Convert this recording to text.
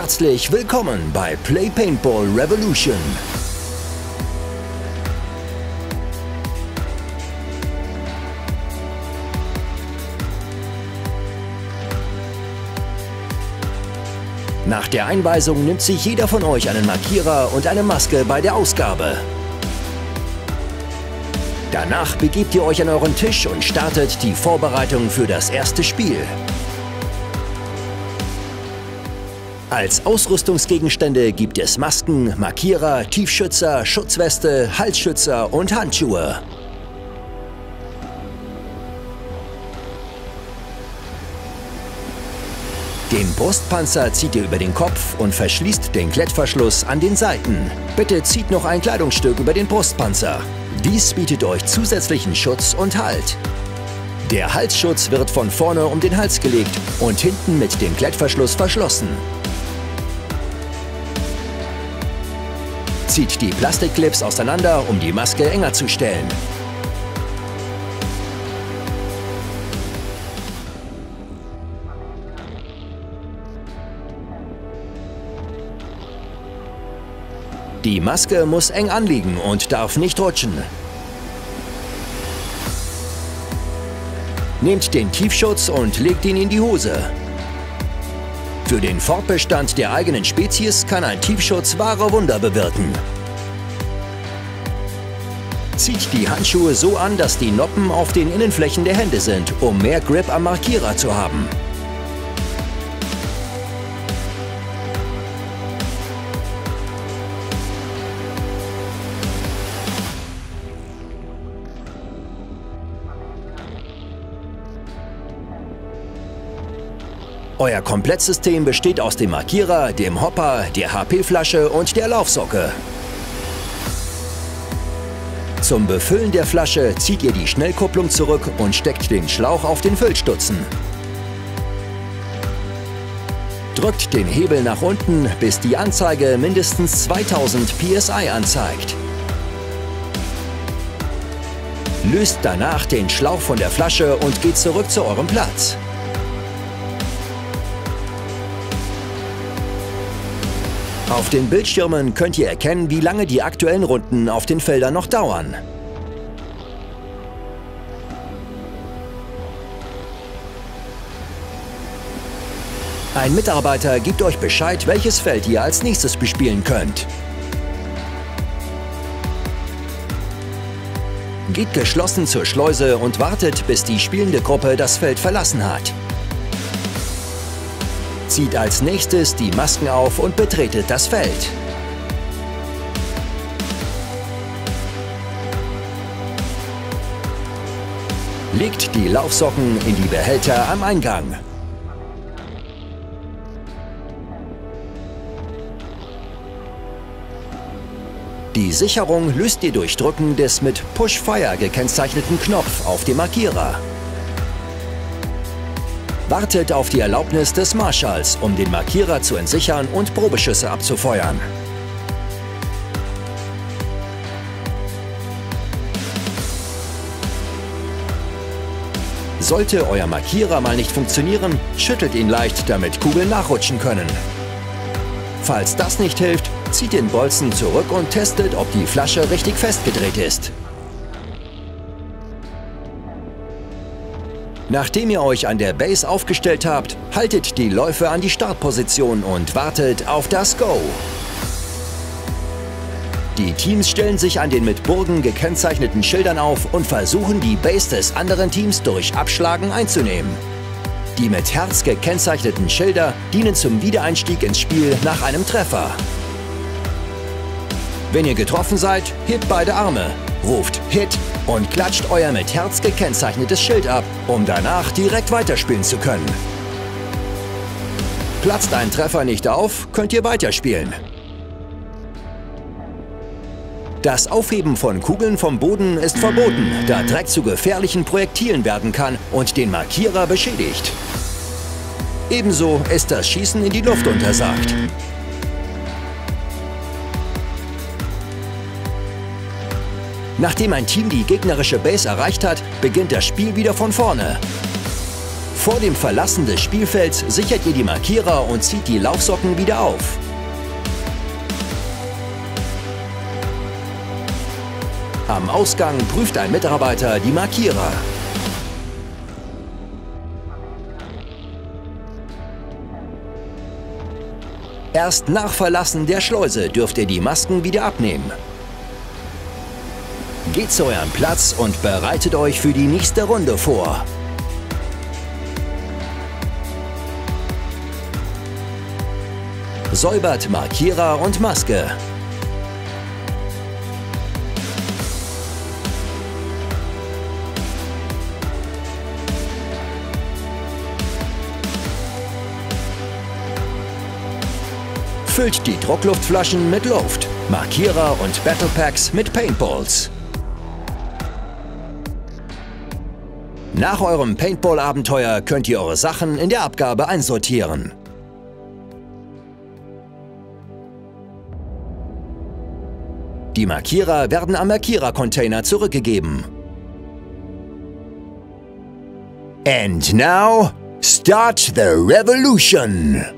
Herzlich willkommen bei Play Paintball Revolution. Nach der Einweisung nimmt sich jeder von euch einen Markierer und eine Maske bei der Ausgabe. Danach begebt ihr euch an euren Tisch und startet die Vorbereitung für das erste Spiel. Als Ausrüstungsgegenstände gibt es Masken, Markierer, Tiefschützer, Schutzweste, Halsschützer und Handschuhe. Den Brustpanzer zieht ihr über den Kopf und verschließt den Klettverschluss an den Seiten. Bitte zieht noch ein Kleidungsstück über den Brustpanzer. Dies bietet euch zusätzlichen Schutz und Halt. Der Halsschutz wird von vorne um den Hals gelegt und hinten mit dem Klettverschluss verschlossen. Zieht die Plastikclips auseinander, um die Maske enger zu stellen. Die Maske muss eng anliegen und darf nicht rutschen. Nehmt den Tiefschutz und legt ihn in die Hose. Für den Fortbestand der eigenen Spezies kann ein Tiefschutz wahre Wunder bewirken. Zieht die Handschuhe so an, dass die Noppen auf den Innenflächen der Hände sind, um mehr Grip am Markierer zu haben. Euer Komplettsystem besteht aus dem Markierer, dem Hopper, der HP-Flasche und der Laufsocke. Zum Befüllen der Flasche zieht ihr die Schnellkupplung zurück und steckt den Schlauch auf den Füllstutzen. Drückt den Hebel nach unten, bis die Anzeige mindestens 2000 PSI anzeigt. Löst danach den Schlauch von der Flasche und geht zurück zu eurem Platz. Auf den Bildschirmen könnt ihr erkennen, wie lange die aktuellen Runden auf den Feldern noch dauern. Ein Mitarbeiter gibt euch Bescheid, welches Feld ihr als nächstes bespielen könnt. Geht geschlossen zur Schleuse und wartet, bis die spielende Gruppe das Feld verlassen hat zieht als nächstes die Masken auf und betretet das Feld. Legt die Laufsocken in die Behälter am Eingang. Die Sicherung löst ihr durch Drücken des mit Push Fire gekennzeichneten Knopf auf dem Markierer wartet auf die Erlaubnis des Marschalls, um den Markierer zu entsichern und Probeschüsse abzufeuern. Sollte euer Markierer mal nicht funktionieren, schüttelt ihn leicht, damit Kugeln nachrutschen können. Falls das nicht hilft, zieht den Bolzen zurück und testet, ob die Flasche richtig festgedreht ist. Nachdem ihr euch an der Base aufgestellt habt, haltet die Läufe an die Startposition und wartet auf das Go. Die Teams stellen sich an den mit Burgen gekennzeichneten Schildern auf und versuchen die Base des anderen Teams durch Abschlagen einzunehmen. Die mit Herz gekennzeichneten Schilder dienen zum Wiedereinstieg ins Spiel nach einem Treffer. Wenn ihr getroffen seid, hebt beide Arme, ruft Hit und klatscht euer mit Herz gekennzeichnetes Schild ab, um danach direkt weiterspielen zu können. Platzt ein Treffer nicht auf, könnt ihr weiterspielen. Das Aufheben von Kugeln vom Boden ist verboten, da Dreck zu gefährlichen Projektilen werden kann und den Markierer beschädigt. Ebenso ist das Schießen in die Luft untersagt. Nachdem ein Team die gegnerische Base erreicht hat, beginnt das Spiel wieder von vorne. Vor dem Verlassen des Spielfelds sichert ihr die Markierer und zieht die Laufsocken wieder auf. Am Ausgang prüft ein Mitarbeiter die Markierer. Erst nach Verlassen der Schleuse dürft ihr die Masken wieder abnehmen. Geht zu eurem Platz und bereitet euch für die nächste Runde vor. Säubert Markierer und Maske. Füllt die Druckluftflaschen mit Luft, Markierer und Battlepacks mit Paintballs. Nach eurem Paintball-Abenteuer könnt ihr eure Sachen in der Abgabe einsortieren. Die Markierer werden am Markierer-Container zurückgegeben. And now, start the revolution!